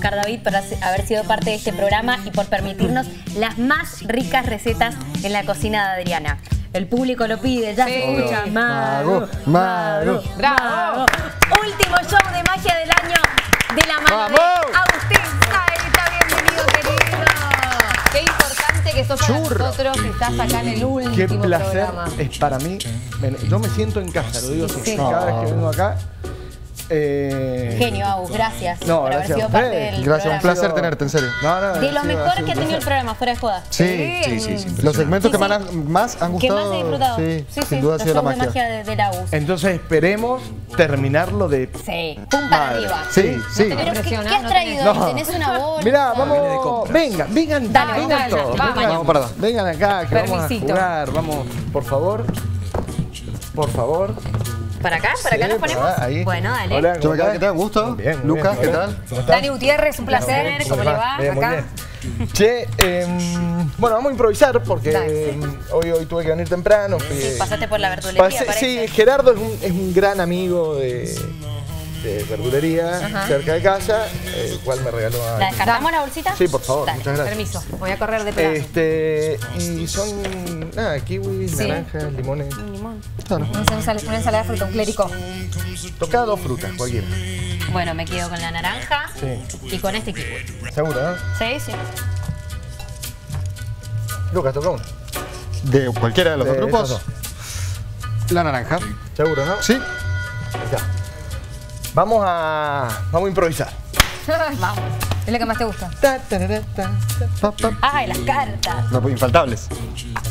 Oscar David por haber sido parte de este programa y por permitirnos las más ricas recetas en la cocina de Adriana. El público lo pide, ya se escucha. Mago, mago, bravo. Último show de magia del año de la mano de Agustín Está bienvenido, querido. Qué importante que sos para nosotros, que estás acá en el último Qué placer programa. es para mí. Yo me siento en casa, lo digo así. Cada vez que vengo acá eh, Genio, Agus, gracias no, por gracias haber sido parte del Gracias, un placer tenerte, en serio. No, no, de lo mejor que ha tenido el programa, fuera de joda. Sí, sí, sí. sí, Los segmentos que más, más han gustado. Que más he disfrutado. Sí, sin duda ha sido la magia. magia de, de la Entonces esperemos terminarlo de... Sí, pum para arriba. Sí, sí. Pero, ¿qué, ¿qué has traído? ¿Tenés una bolsa? Mirá, vamos... Vengan, vengan, dale, vengan todos. Vengan, acá, que vamos a jugar. Vamos, por favor. Por favor. ¿Para acá? ¿Para acá Sí, nos ponemos? ahí. Bueno, dale. Hola, ¿cómo estás? ¿qué tal? ¿Gusto? Bien, muy Lucas, bien, ¿qué tal? bien. ¿Cómo estás? Dani Gutiérrez, un placer. Bien, ¿Cómo le va? bien, muy Acá. bien. Che, em, bueno, vamos a improvisar porque Dale. hoy, hoy tuve que venir temprano. fui- Sí, pasaste por la verdulería, parece. sí, Gerardo es un, es un gran amigo de, de verdulería cerca de casa, el cual me regaló a... ¿La descartamos la bolsita? Sí, por favor, Dale. muchas gracias. Permiso, voy a correr de pedazo. Este, y son, nada, kiwis, Sí. naranjas, limones. Limón. Una ensal- una ensalada de fruta, un clérico. Tocá dos frutas, cualquiera. Bueno, me quedo con la naranja Sí. y con este kiwi. Seguro, ¿no? Sí, sí. Lucas, toca uno. De cualquiera de los De dos grupos. La naranja. Seguro, ¿no? Sí. Ya. Vamos a, vamos a improvisar. Vamos. Es lo que más te gusta. Ta, tarara, ta, ta. Pa, pa. Ay, las cartas. No, pues, infaltables.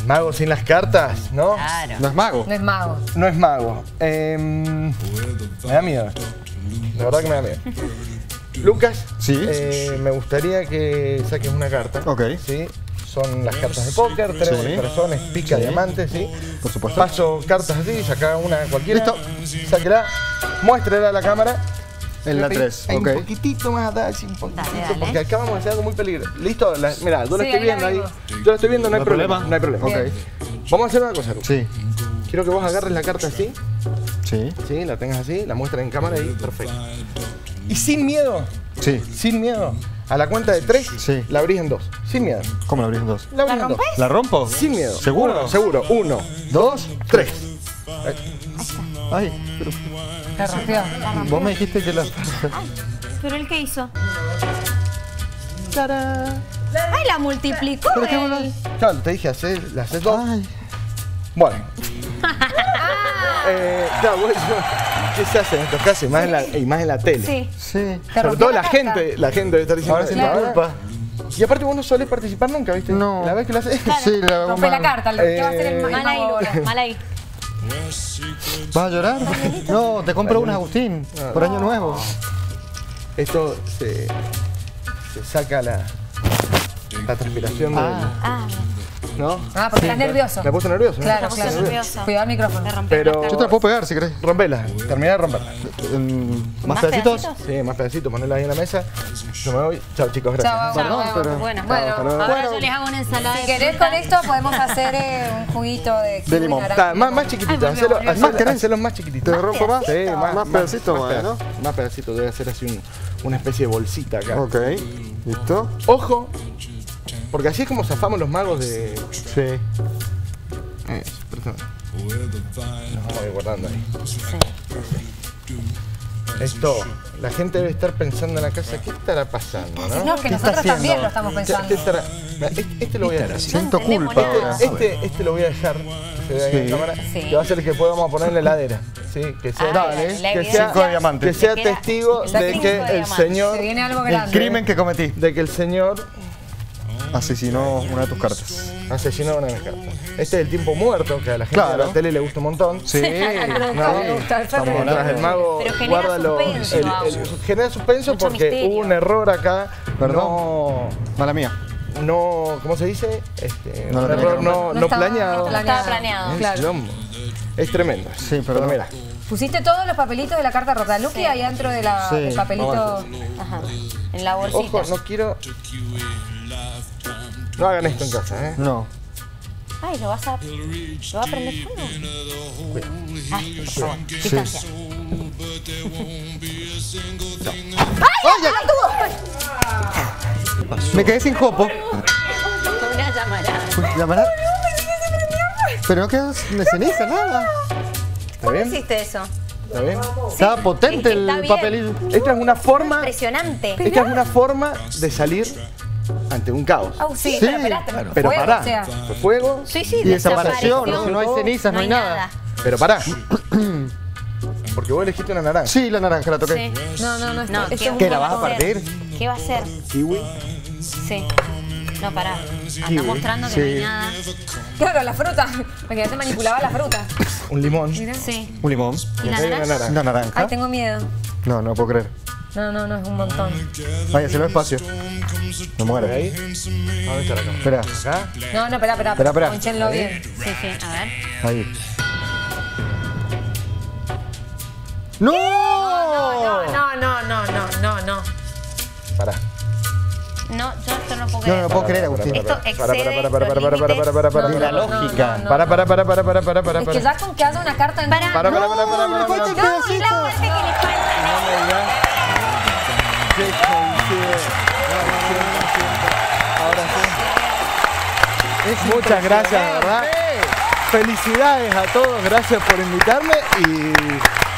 Mago sin las cartas, ¿no? Claro. No es mago. No es mago. No es mago. Em, me da miedo. La verdad que me da miedo. Lucas, Sí. eh, me gustaría que saques una carta. Ok. ¿sí? Son las cartas de póker, tres Sí. corazones, pica, Sí. diamantes, ¿sí? Por supuesto. Paso cartas así, saca una cualquiera. Listo. Sáquela, muéstrela a la cámara. En la Ahí, 3, ahí ok. Un poquitito más, sí, un poquito, Dale, dale. porque acá vamos a hacer algo muy peligroso. ¿Listo? La- mira, yo la Sí, estoy la viendo ahí. Yo la estoy viendo, no hay ¿No hay problema. problema? No hay problema. Ok. Vamos a hacer una cosa. Sí. Quiero que vos agarres la carta así, Sí. sí, la tengas así, la muestras en cámara y perfecto. Y sin miedo, Sí. sin miedo, a la cuenta de tres, Sí. la abrís en dos. Sin miedo. ¿Cómo la abrís en dos? La abrís en dos. ¿La rompo? Sin miedo. ¿Seguro? Uno, seguro. Uno, ¿Dos? tres. Ay, pero La rompió. vos me dijiste que la... ¿Pero él qué hizo? ¡Tarán! Ay, la multiplicó ¿Pero qué? Claro, te dije, hacer, la haces dos. Ay. Bueno. eh, claro, bueno, ¿qué se hace en estos casos? Y más, en la, y más en la tele. Sí. Sí. Sobre todo la gente, la gente debe estar diciendo Ahora sí "La la verdad". culpa. Y aparte vos no solés participar nunca, ¿viste? No. La vez que lo haces. Sí, la Rompe la carta. lo que va a hacer el Eh, ma- Mal ahí, ahora. mal ahí. ¿Vas a llorar? No, te compro una, Agustín. Por año nuevo. Esto se, se saca la, la transpiración del- Ah, ¿no? Ah, porque estás nervioso. Me puse nervioso. ¿no? Claro, puse claro. nervioso. Cuidado el micrófono. te Pero- Yo te la puedo pegar si querés. Rompela, terminá de romperla. ¿Más, ¿Más pedacitos? pedacitos? Sí, más pedacitos, ponela ahí en la mesa. Yo me voy. Chao chicos, gracias. Chao, Chao, Perdón, pero- Bueno, Bueno, ahora yo les hago una ensalada Si de querés con esto podemos hacer eh, un juguito de, kiwi, limón. naranja. Está, más, más chiquititos, Ay, hacelo, ¿Más querés? hacelo más chiquititos. ¿Te rompo más? Sí, más, Más pedacitos, más bueno. pedacitos, Más pedacitos, debe ser así un- una especie de bolsita acá. Ok. ¿Listo? Ojo, porque así es como zafamos los magos de. Sí. Eh, préstame. Nos vamos a ir guardando ahí. Esto, la gente debe estar pensando en la casa, ¿qué estará pasando? ¿no? No, que ¿Qué está nosotros también lo estamos ¿Qué- pensando. qué estará? Mira, Este, este lo voy a dejar. Siento culpa nada. ahora. Este, este lo voy a dejar, que se vea ahí en Sí. cámara, Sí. que va a ser el que podamos poner en la heladera. ¿sí? Que sea, Ah, Dale, la que sea, que sea testigo de que de el señor, Se viene algo El grande. crimen que cometí. de que el señor Asesinó una de tus cartas. asesinó a una de mis cartas. Este es el tiempo muerto, que a la gente Claro. de la tele le gusta un montón. Sí. No, le gusta, estamos Ferrer. Mientras el mago Pero genera guarda lo- suspenso, el- Agus. el- genera suspenso Mucho porque misterio. hubo un error acá. Perdón. No, Mala mía. no, ¿cómo se dice? Este, No un error no, No no estaba- planeado. No estaba planeado. Es Claro. quilombo. Es tremendo. Sí, perdón. mira, Pusiste todos los papelitos de la carta rota. Lucky Sí. ahí dentro de la, Sí. del papelito. Ajá. En la bolsita. ojo, no quiero. No hagan esto en casa, ¿eh? No. Ay, ¿lo vas a, ¿lo va a prender fuego? Ay, por favor, distancia. ¡Ay, ya! Me quedé sin jopo. Una llamarada. ¿Llamará? Pero no quedó de ceniza, nada. ¿Está ¿Cómo bien? hiciste eso? ¿Está bien? Estaba potente es que está el papelillo. Esta es una forma, Impresionante. esta es una forma de salir ante un caos. Au, sí, Sí, pero esperaste, claro. Pero fuego, pará, o sea. fue fuego, Sí, sí, Y desapareció. ¿no? No hay cenizas, no hay nada. pero pará. Porque vos elegiste una naranja. Sí, la naranja la toqué. Sí. No, no, no. No, ¿qué, es ¿Qué, la vas a partir? ¿Qué va a hacer? Kiwi. Sí. No, pará. Anda Kiwi. mostrando que no hay nada. Claro, la fruta. Porque ya se manipulaba la fruta. Un limón. Sí. Un limón. ¿Y la naranja. Una naranja. Ay, tengo miedo. No, no puedo creer. No, no, no, es un montón. Vaya, se lo despacio. Me muero. Por ahí. ¿Dónde está la cámara? Espera, Acá. No, no, espera, espera. Espera, espera. Ponchenlo bien. Sí, sí. A ver. ahí. ¡No! No, no, no, no, no, no, no. Pará. No, yo esto no puedo No, creer. no lo puedo creer, Agustín. Esto excede para, para, para, para, para, para, para, la para. lógica. no, no. Para, para, para, para, para, para, para, Es que ya con que haya una carta en Para. Para, para, para, para, No, para, para. No, y la pedacito. parte que le falta. No me Muchas gracias, ¿verdad? Felicidades a todos, gracias por invitarme y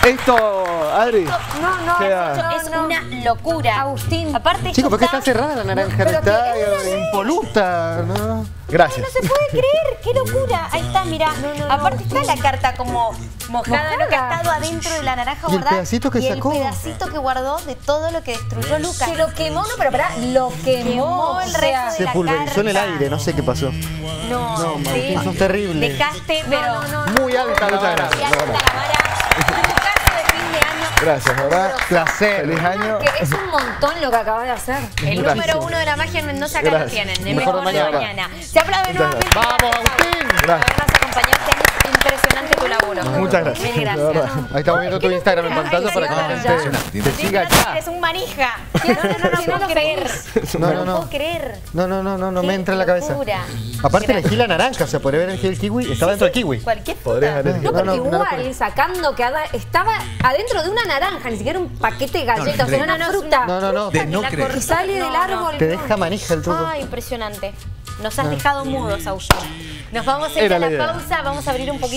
esto, Adri, No, no, queda- Es una locura. Agustín. Aparte, Chicos, ¿por qué está- cerrada la naranja? está impoluta, ¿no? gracias. No se puede creer, qué locura. Ahí está, mirá. no, no, Aparte está la carta como mojada, lo que ha Mojada. estado adentro de la naranja Y el guardada. pedacito que y sacó. el pedacito que guardó de todo lo que destruyó Lucas. Que lo quemó, no, pero pará, lo quemó. Quemó el o sea, resto de Se la pulverizó en el carta. aire, no sé qué pasó. No, No, sí. Martín, sos terrible. Dejaste, pero no, no, Muy alta la vara. gracias. y alta la vara. Lucaso de fin de año. Gracias, ¿verdad? Placer. Feliz año. Que es un montón lo que acabas de hacer. El Gracias. número uno de la magia en Mendoza acá lo tienen. El Mejor mejor, de mañana. mañana. Se aplaude nuevamente. ¡Vamos, Agustín! Gracias. Muchas gracias, Mil. Ahí estamos viendo tu Instagram en pantalla para que la gente te siga ya. Eres un manija. No, no, no, creer. No, no, No no. puedo creer. No, no, no, no, no me entra en la cabeza. locura. Aparte elegí la naranja, o sea, podría haber elegido el kiwi, estaba dentro del kiwi. Cualquier haber No, porque igual, sacando que estaba adentro de una naranja, ni siquiera un paquete de galletas, No, o sea, no, una no, fruta. No, no, no. De no La creer. sale del árbol. Te deja manija el truco. Ah, impresionante. Nos has dejado mudos, Agustín. Nos vamos a ir a la pausa. Vamos a abrir un poquito.